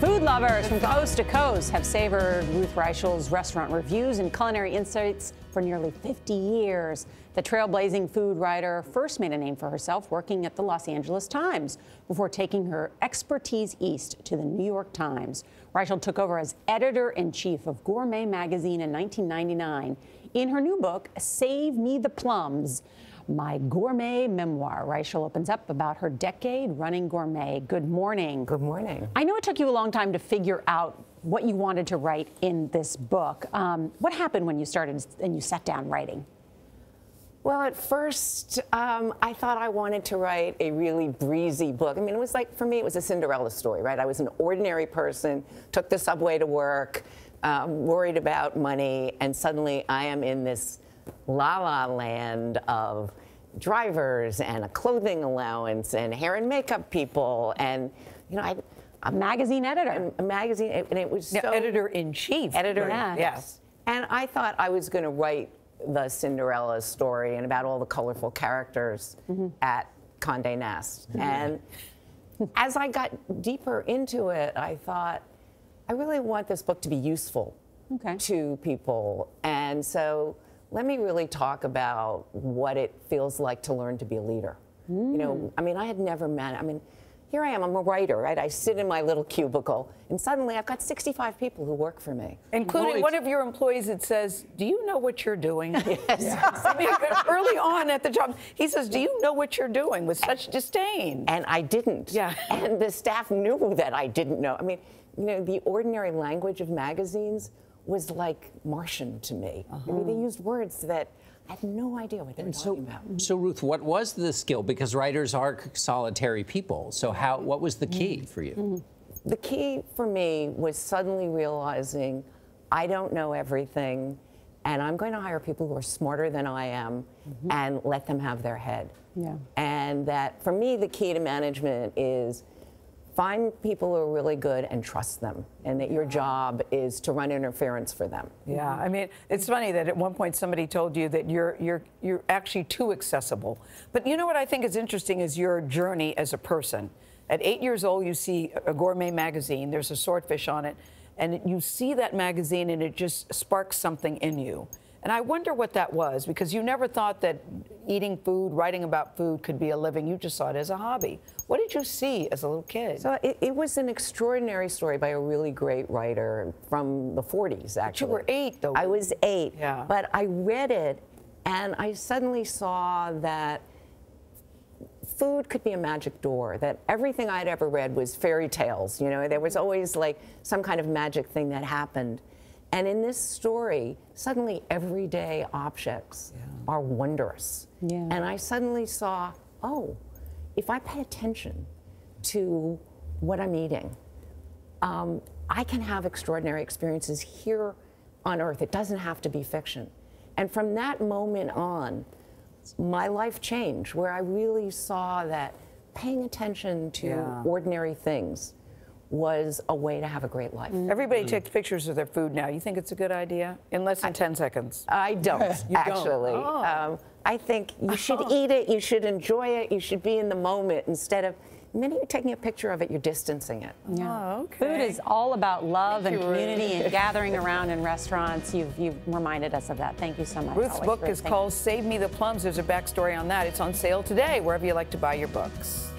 Food lovers from coast to coast have savored Ruth Reichl's restaurant reviews and culinary insights for nearly 50 years. The trailblazing food writer first made a name for herself working at the Los Angeles Times before taking her expertise east to the New York Times. Reichl took over as editor in chief of Gourmet magazine in 1999. In her new book, Save Me the Plums, my gourmet memoir. Reichl opens up about her decade running gourmet. Good morning. Good morning. I know it took you a long time to figure out what you wanted to write in this book. Um, what happened when you started and you sat down writing? Well, at first, um, I thought I wanted to write a really breezy book. I mean, it was like, for me, it was a Cinderella story, right? I was an ordinary person, took the subway to work, um, worried about money, and suddenly I am in this la la land of drivers and a clothing allowance and hair and makeup people and you know I a magazine editor a magazine and it was so editor in chief editor yeah. yes and I thought I was going to write the Cinderella story and about all the colorful characters mm-hmm. at Condé Nast mm-hmm. and as I got deeper into it I thought I really want this book to be useful okay. to people and so let me really talk about what it feels like to learn to be a leader. Mm. You know, I mean, I had never met, I mean, here I am, I'm a writer, right? I sit in my little cubicle, and suddenly I've got 65 people who work for me. Including one of your employees that says, Do you know what you're doing? Yes. I mean, early on at the job, he says, Do you know what you're doing with such disdain? And I didn't. Yeah. And the staff knew that I didn't know. I mean, you know, the ordinary language of magazines was like Martian to me. Uh-huh. I mean, they uh-huh. used words that I had no idea what they were so, talking about. So, Ruth, what was the skill? Because writers are solitary people. So, how? What was the key mm-hmm. for you? Mm-hmm. The key for me was suddenly realizing I don't know everything, and I'm going to hire people who are smarter than I am, mm-hmm. and let them have their head. Yeah. And that for me, the key to management is find people who are really good and trust them, and that your job is to run interference for them. Yeah, I mean, it's funny that at one point somebody told you that you're you're you're actually too accessible. But you know what I think is interesting is your journey as a person. At eight years old, you see a gourmet magazine. There's a swordfish on it, and you see that magazine, and it just sparks something in you. And I wonder what that was because you never thought that eating food, writing about food could be a living. You just saw it as a hobby. What did you see as a little kid? So it, it was an extraordinary story by a really great writer from the 40s, actually. But you were eight, though. I was eight. Yeah. But I read it and I suddenly saw that food could be a magic door, that everything I'd ever read was fairy tales. You know, there was mm-hmm. always like some kind of magic thing that happened. And in this story, suddenly everyday objects yeah. Are wondrous. Yeah. And I suddenly saw, oh, if I pay attention to what I'm eating, um, I can have extraordinary experiences here on Earth. It doesn't have to be fiction. And from that moment on, my life changed, where I really saw that paying attention to yeah. ordinary things was a way to have a great life. Mm. Everybody mm. takes pictures of their food now. You think it's a good idea? In less than I, 10 seconds. I don't, actually. Don't. Oh. Um, I think you should oh. eat it, you should enjoy it, you should be in the moment instead of the minute you're taking a picture of it, you're distancing it. Yeah. Oh, okay. Food is all about love Thank and community and gathering around in restaurants. You've, you've reminded us of that. Thank you so much. Ruth's book Ruth. is called Save Me the Plums. There's a backstory on that. It's on sale today, wherever you like to buy your books.